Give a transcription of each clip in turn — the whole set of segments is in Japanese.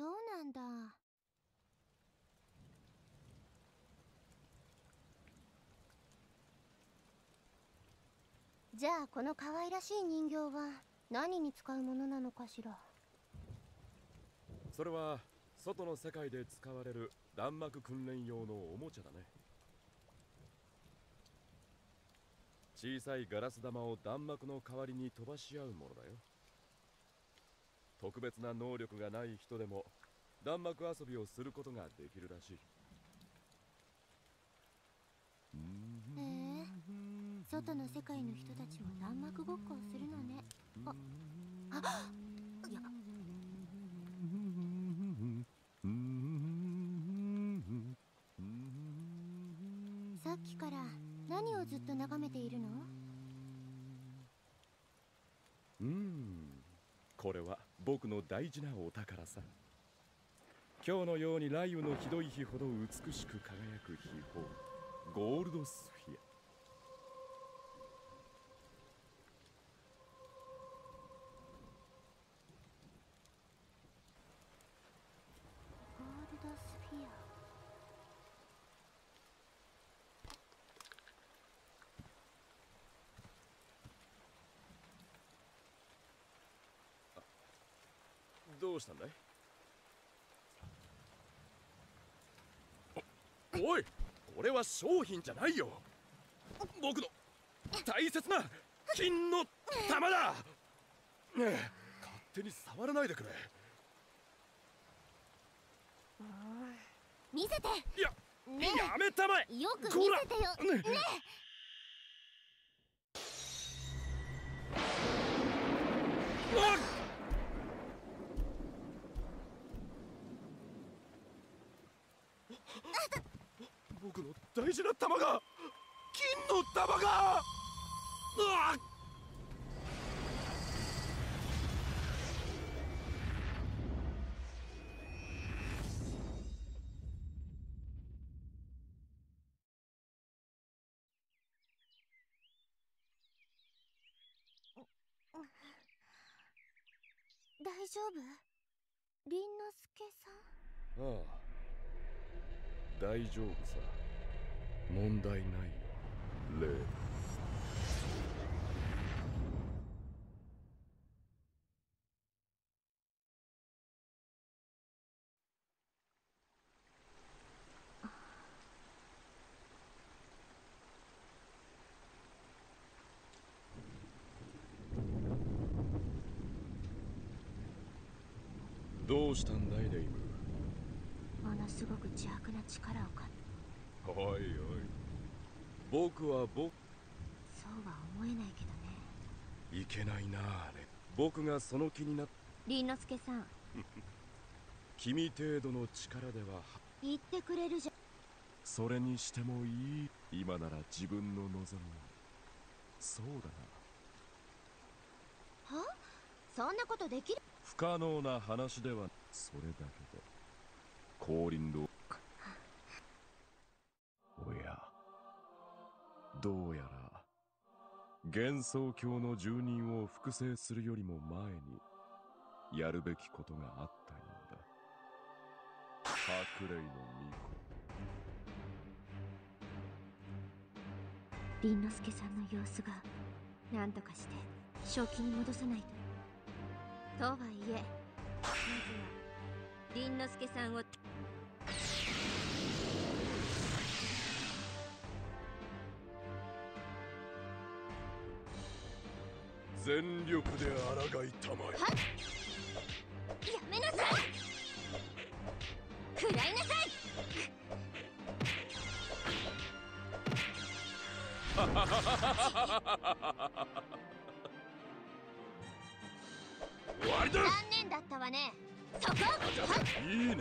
そうなんだ。じゃあこの可愛らしい人形は何に使うものなのかしら？それは外の世界で使われる弾幕訓練用のおもちゃだね。小さいガラス玉を弾幕の代わりに飛ばし合うものだよ。特別な能力がない人でも弾幕遊びをすることができるらしい。へえ外の世界の人たちも弾幕ごっこをするのね。ああいや。さっきから何をずっと眺めているの？うん。これは僕の大事なお宝さ。今日のように雷雨のひどい日ほど美しく輝く秘宝ゴールドスフィアゴールドスフィアどうしたんだい？おおいこれは商品じゃないよ。僕の大切な金の玉だ。ねえ勝手に触らないでくれ。見せて。いや、ねやめたまえ。よく見せてよ。ねねあっ僕の大事な玉が金の玉がうわっ。大丈夫？凛之介さん？ああ。大丈夫さ問題ないよ。レイどうしたんだいレイム？ものすごく邪悪な力を感じおいおい。僕は僕。そうは思えないけどね。いけないなあれ。僕がその気になっ凛之介さん。君程度の力では。言ってくれるじゃん。それにしてもいい。今なら自分の望み。をそうだな。は？そんなことできる？不可能な話では。それだけで。降臨のどうやら幻想郷の住人を複製するよりも前にやるべきことがあったようだ。白霊の巫女。凛之介さんの様子が何とかして正気に戻さないと。とはいえまずは凛之介さんを食らいなさい。終わりだ残念だったわねそこいいね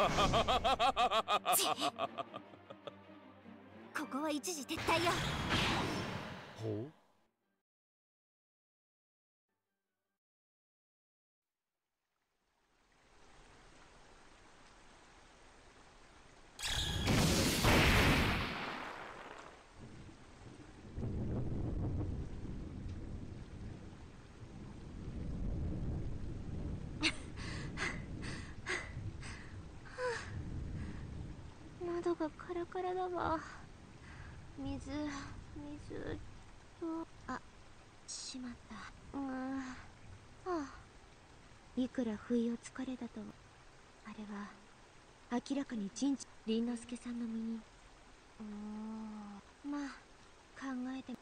ここは一時撤退よ。ほう喉がカラカラだわ。水水とあしまった。うん。はあ。いくら不意をつかれたとあれは明らかに陣地凛之助さんの身に。うん。まあ考えて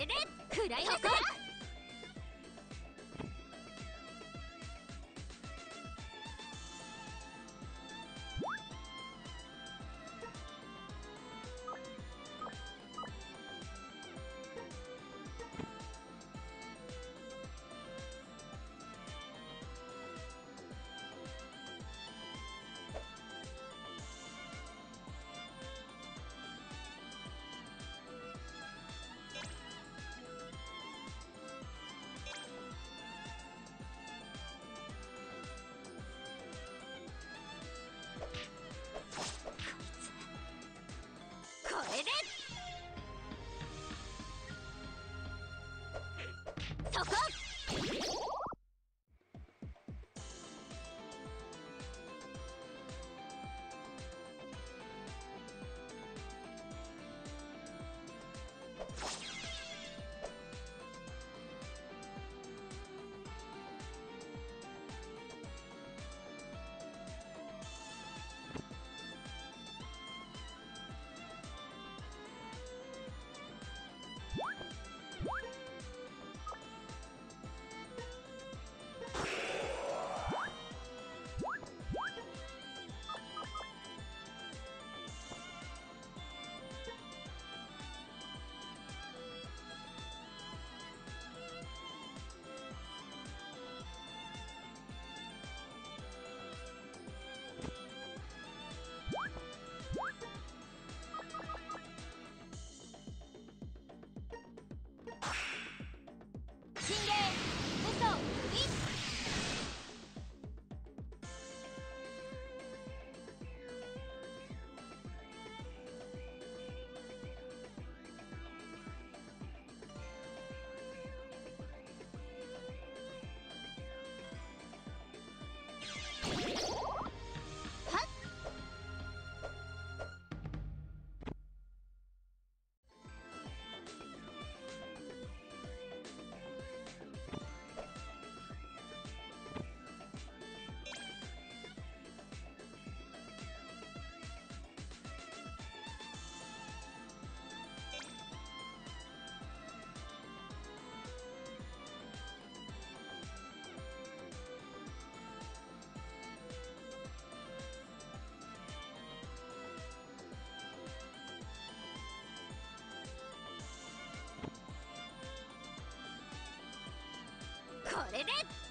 れで食らいなさ 진다! これです！